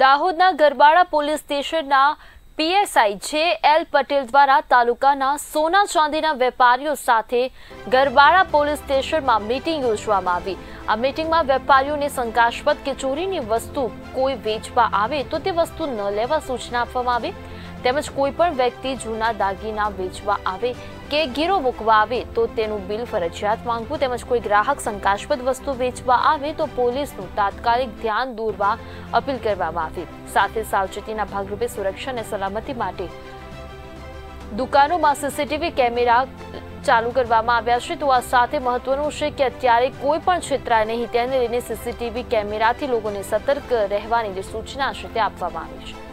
દાહોદના ગરબાડા પોલીસ સ્ટેશનના PSI J L Patel દ્વારા તાલુકાના સોના ચાંદીના વેપારીઓ સાથે ગરબાડા પોલીસ સ્ટેશનમાં મીટિંગ યોજવામાં આવી. આ મીટિંગમાં વેપારીઓને શંકાસ્પદ કે ચોરીની વસ્તુ કોઈ વેચવા આવે તો તે વસ્તુ ન લેવા સૂચના આપવામાં આવી. તેમજ કોઈ પણ વ્યક્તિ જૂના દાગીના વેચવા આવે કે ગીરો મૂકવા આવે તો તેનું બિલ ફરજિયાત માંગવું તેમજ કોઈ ગ્રાહક શંકાસ્પદ વસ્તુ વેચવા આવે તો પોલીસનું તાત્કાલિક ધ્યાન દોરવા અપીલ કરવામાં આવી. સાથે સાવચેતીના ભાગરૂપે સુરક્ષા અને સલામતી માટે દુકાનોમાં સીસીટીવી કેમેરા ચાલુ કરવામાં આવ્યા છે. તો આ સાથે મહત્વનું છે કે અત્યારે કોઈ પણ છેતરાય નહીં, તેને લઈને સીસીટીવી કેમેરાથી લોકોને સતર્ક રહેવાની જે સૂચના છે તે આપવામાં આવી છે.